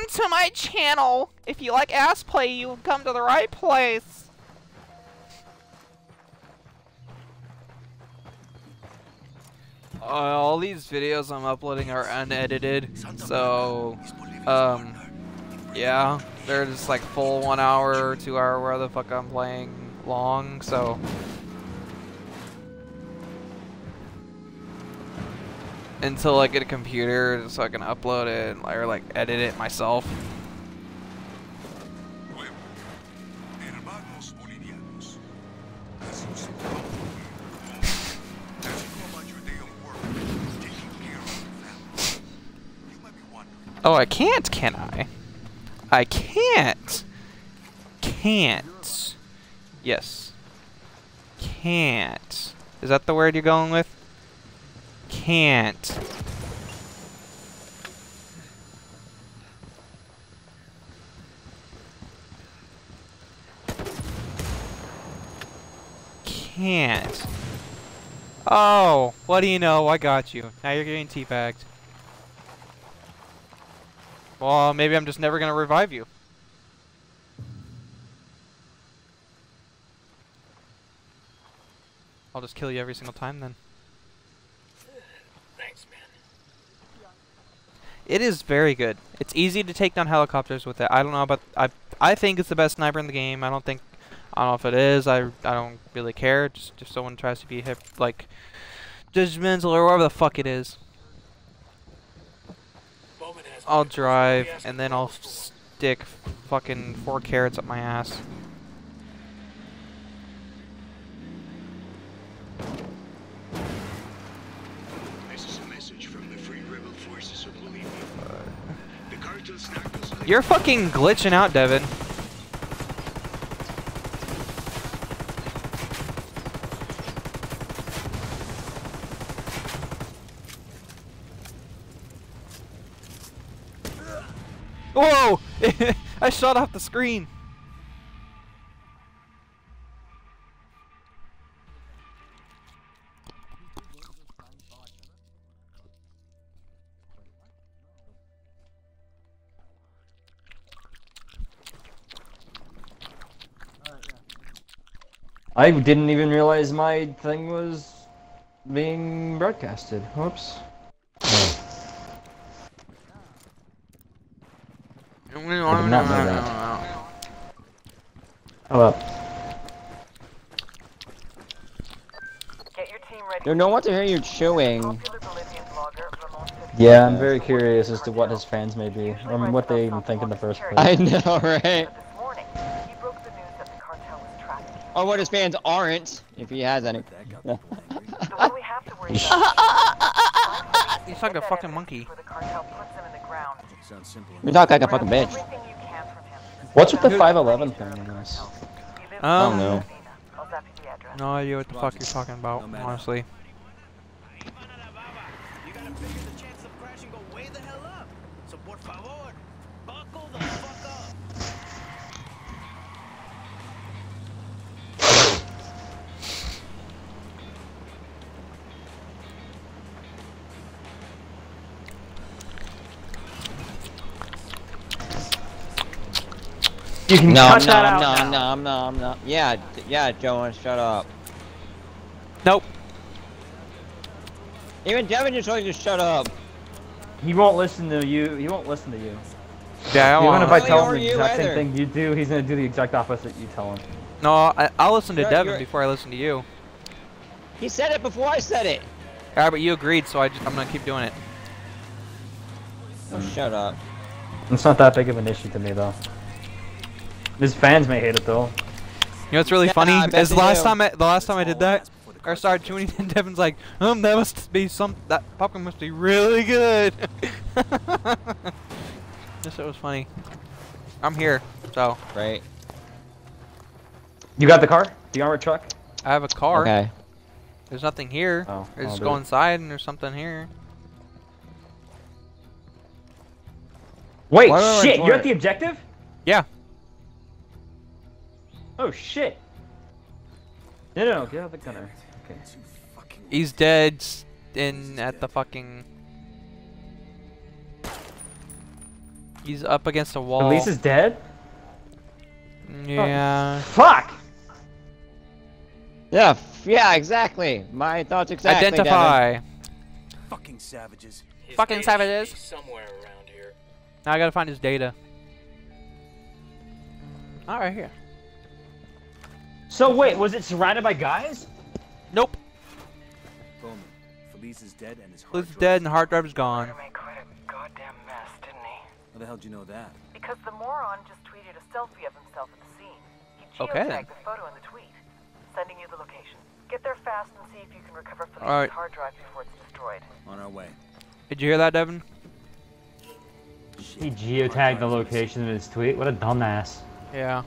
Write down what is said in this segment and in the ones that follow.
Welcome to my channel. If you like ass play, you come to the right place. Uh, all these videos I'm uploading are unedited, so um, yeah, they're just like full one hour, two hour, where the fuck I'm playing long. So until I get a computer so I can upload it or like edit it myself. Oh, I can't, can I? I can't. Can't. Yes. Can't. Is that the word you're going with? Can't. Can't. Oh, what do you know? I got you. Now you're getting teabagged. Well, maybe I'm just never gonna revive you. I'll just kill you every single time then. It is very good. It's easy to take down helicopters with it. I don't know about I I think it's the best sniper in the game. I don't think I don't know if it is. I I don't really care. Just if someone tries to be hip like judgmental or whatever the fuck it is. I'll drive and then I'll stick fucking four carrots up my ass. This is a message from the Free Rebel Forces of Bolivia. The cartel's narcos You're fucking glitching out, Devin. Whoa! I shot off the screen. I didn't even realize my thing was being broadcasted. Whoops. I did not know that. Hold up. Dude, no one to hear you chewing. Yeah, I'm very curious as to what his fans may be, or what they even think in the first place. I know, right? Or what his fans aren't, if he has any. He's like a fucking monkey. You talk like a fucking bitch. What's with the 511 thing in this? Um, I don't know. No idea what the fuck you're talking about, honestly. You can No, cut no, that out no, now. no, no, no. Yeah, yeah, Joan, shut up. Nope. Even Devin just told you to shut up. He won't listen to you. He won't listen to you. Yeah, I Even if I tell him the you exact same thing you do, he's gonna do the exact opposite you tell him. No, I, I'll listen to You're- Devin you're- before I listen to you. He said it before I said it. Alright, but you agreed, so I just, I'm gonna keep doing it. Oh, shut up. It's not that big of an issue to me though. His fans may hate it though. You know what's really Yeah, funny? I bet Is the last do. time I, the last time I did that, I started tuning and Devin's like, um, that must be some that popcorn must be really good. this shit was funny. I'm here, so Right. You got the car? The armored truck? I have a car. Okay. There's nothing here. Oh, I I'll just go it. inside and there's something here. Wait, Why shit! You're at the objective? Yeah. Oh shit! No, no, no, get out the gunner. Okay. He's dead s- in at the fucking. He's up against a wall. Elise is dead? Yeah. Oh, fuck! Yeah, yeah, exactly. My thoughts exactly. Devin. Identify. Fucking savages. His Fucking savages. Somewhere around here. Now I gotta find his data. Alright, here. So wait, was it surrounded by guys? Nope. Bowman. Felice is dead and his hard Luke's drive dead is- and the hard drive is gone. made quite a goddamn mess, didn't he? How the hell did you know that? Because the moron just tweeted a selfie of himself at the scene. He Okay, then. geotagged the photo in the tweet. Sending you the location. Get there fast and see if you can recover Felice's Alright. hard drive before it's destroyed. On our way. Did you hear that, Devin? Shit. He geotagged the location in his tweet. What a dumbass. Yeah.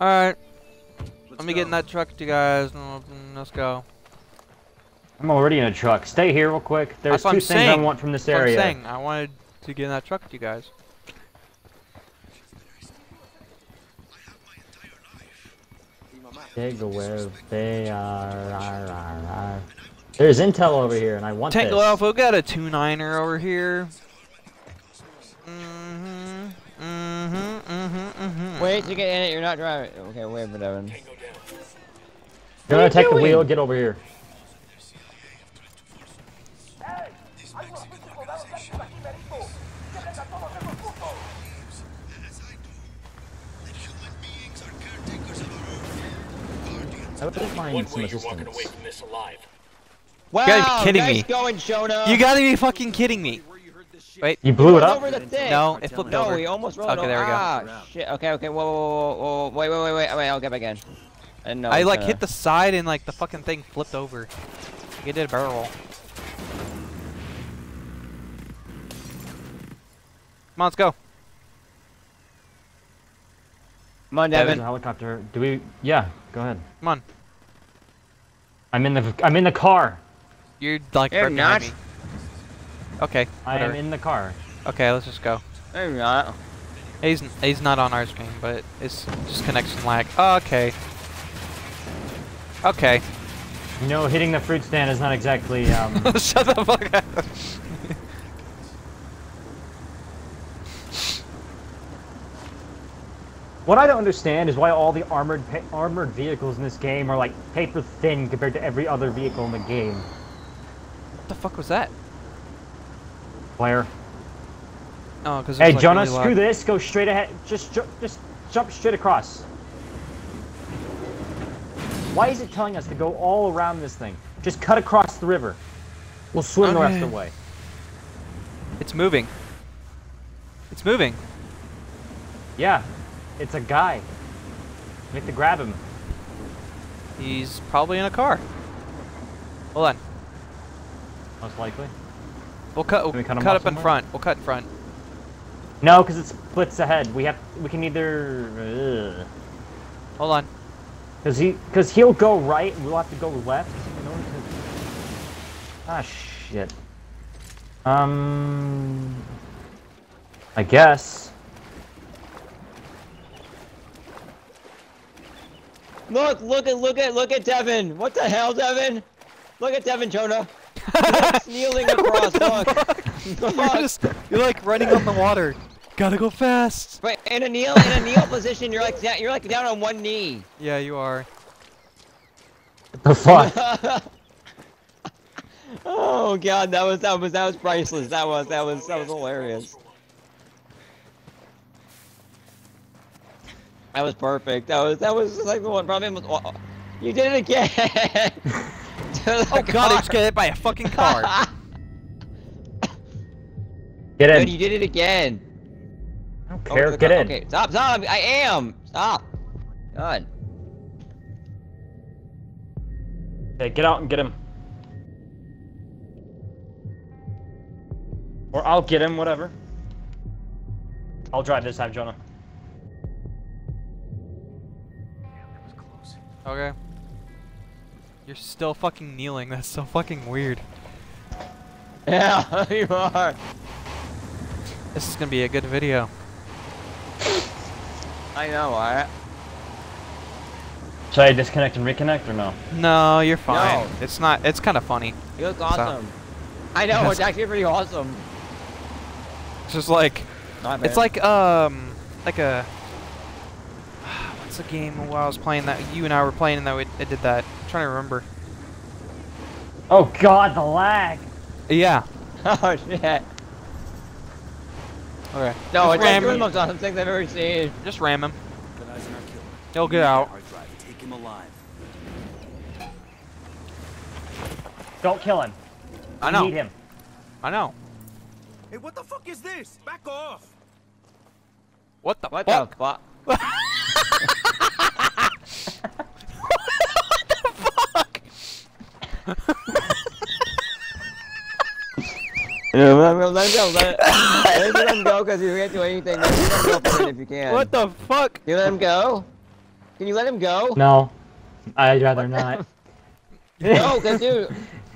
Alright, Let's let me get in that truck with you guys. and we'll- and Let's go. I'm already in a truck. Stay here real quick. There's two I'm things I want from this That's what I'm saying. I wanted to get in that truck with you guys. Big where they are, are, are, are. There's intel over here, and I want Tango this. Alpha, we got a 2-9er over here. Mm-hmm, mm-hmm, mm-hmm. Wait to get in it. You're not driving. Okay, wait for Devin. Tango down. You're gonna take the wheel. Get over here. I wouldn't mind One some way you're walking away from this alive. Wow, gotta be kidding nice me. going, You gotta be fucking kidding me. Wait, You blew it up. over the thing. no, it flipped No, over. we almost rolled Okay, over. there we go. Ah, shit. Okay, okay. Whoa, whoa, whoa, whoa, whoa. Wait, wait, wait, wait. Wait, I'll get back in. I didn't know. I like gonna- hit the side and like the fucking thing flipped over. It did a barrel roll. Come on, let's go. Come on, There's a Devin. helicopter. Do we? Yeah. Go ahead. Come on. I'm in the. I'm in the car. You're like You're right behind not. Me. Okay. I am in the car. Okay, let's just go. No, you're not. He's he's not on our screen, but it's just connection lag. Okay. Okay. You know, hitting the fruit stand is not exactly. Um, Shut the fuck up. what I don't understand is why all the armored armored vehicles in this game are like paper thin compared to every other vehicle in the game. What the fuck was that? Player. Oh, because Hey, like Jonah, really screw this. Go straight ahead. Just, ju- just jump straight across. Why is it telling us to go all around this thing? Just cut across the river. We'll swim the rest of the way. It's moving. It's moving. Yeah, it's a guy. We have to grab him. He's probably in a car. Hold on. Most likely. We'll cut. We'll we cut cut, him off up in front. We'll cut in front. No, because it splits ahead. We have. We can either. Hold on. Because he, because he'll go right, and we'll have to go left in order to. Ah shit. Um. I guess. Look, look at, look at, look at Devin. What the hell, Devin? Look at Devin, Jonah. He's kneeling across. Look. You're just. You're like running on the water. Gotta go fast. Wait, in a kneel, in a kneel position, you're like, da- you're like down on one knee. Yeah, you are. The fuck. oh god, that was that was that was priceless. That was that was that was hilarious. That was perfect. That was that was like the one problem. Was, oh, you did it again. Oh god, I just got hit by a fucking car. Get in. Dude, you did it again. I don't Oh, care. okay, Get in. Okay, stop, stop. I am. Stop. God. Okay, get out and get him. Or I'll get him, whatever. I'll drive this time, Jonah. That was close. Okay. You're still fucking kneeling. That's so fucking weird. Yeah, you are. This is gonna be a good video. I know. I. Should I disconnect and reconnect or no? No, you're fine. No. It's not. It's kind of funny. You look awesome. I know. It's actually pretty awesome. It's just like Not it's like um like a what's the game while I was playing that you and I were playing and that we, it did that. I'm trying to remember. Oh god, the lag! Yeah. oh shit. Okay. No, Just it's like one of the most awesome things I've ever seen. Just ram him. Got eyes on our killer. He'll get out. Take him alive. Don't kill him. I We know. Need him. I know. Hey, what the fuck is this? Back off! What the What fuck? the fuck? what the fuck? Yeah, let, let, let him go. Let, let, let him go because you can't do anything. Let him go for if you can. what the fuck? You let him go? Can you let him go? No. I'd rather not. No, because dude,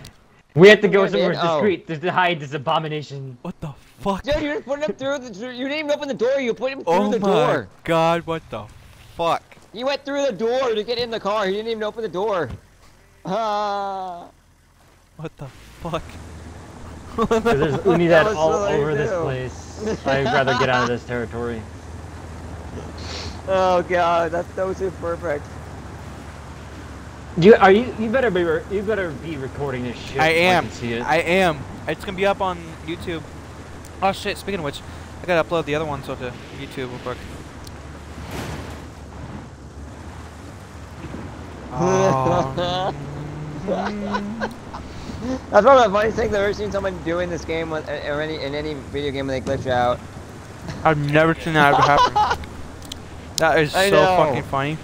we have to go Yeah, somewhere man. Oh. discreet to, to hide this abomination. What the fuck? dude, you just put him through the. You didn't even open the door. You put him through oh the my door. god, what the fuck? He went through the door to get in the car. He didn't even open the door. Ah. What the fuck? 'Cause there's Unidad was all what I over this place. I'd rather get out of this territory. oh god, that's so super perfect. You are you? You better be. You better be recording this shit. I so am. can see it. I am. It's gonna be up on YouTube. Oh shit! Speaking of which, I gotta upload the other ones onto YouTube real quick. Um, That's one of the funniest things I've ever seen someone do in this game with, or any in any video game when they glitch out. I've never seen that ever happen. That is I so know. fucking funny.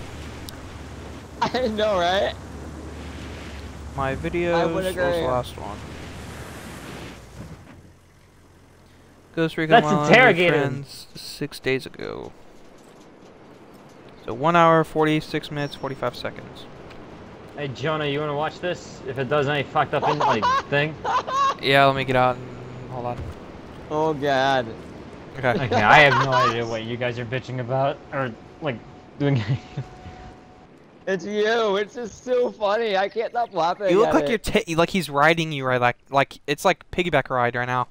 I know, right? My video was the last one. Ghost Recon Let's Wildlands interrogate friends six days ago. So one hour, forty-six minutes, forty-five seconds. Hey Jonah, you wanna watch this? If it does any fucked up in, like thing. Yeah, let me get out and hold on. Oh god. Okay. Okay, I have no idea what you guys are bitching about or like doing. It's you. It's just so funny. I can't stop laughing. You look at like it. you're ta like he's riding you right like like it's like piggyback ride right now.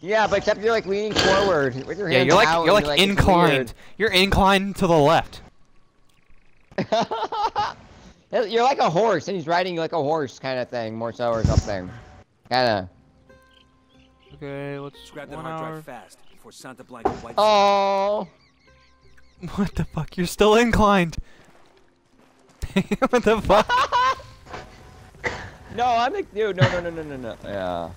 Yeah, but except you're like leaning forward with your hands Yeah, hands you're like out you're and like inclined. You're inclined to the left. weird. you're like a horse, and he's riding like a horse, kind of thing, more so or something. Kind of. Okay, let's Just grab that one hard hour. drive fast before Santa Blanca wipes Oh. What the fuck? You're still inclined. what the fuck? No, I'm a dude. No, no, no, no, no, no. Yeah.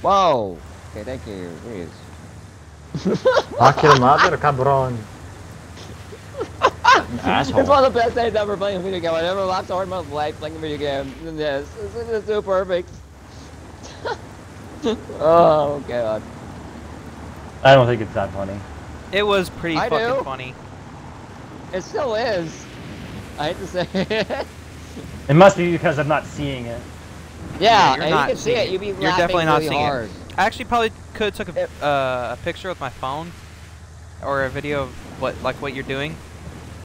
Whoa. Okay, thank you. Please. Aquel madre, cabron. It's one of the best days ever playing a video game. I never laughed so hard in my life playing a video game than this. This is so perfect. oh god. I don't think it's that funny. It was pretty I fucking do. funny. It still is. I hate to say it. It must be because I'm not seeing it. yeah, you're not you can see seeing it. it. You'd be You're laughing definitely not really seeing it. hard. I actually probably could have took a, uh, a picture with my phone or a video of what like what you're doing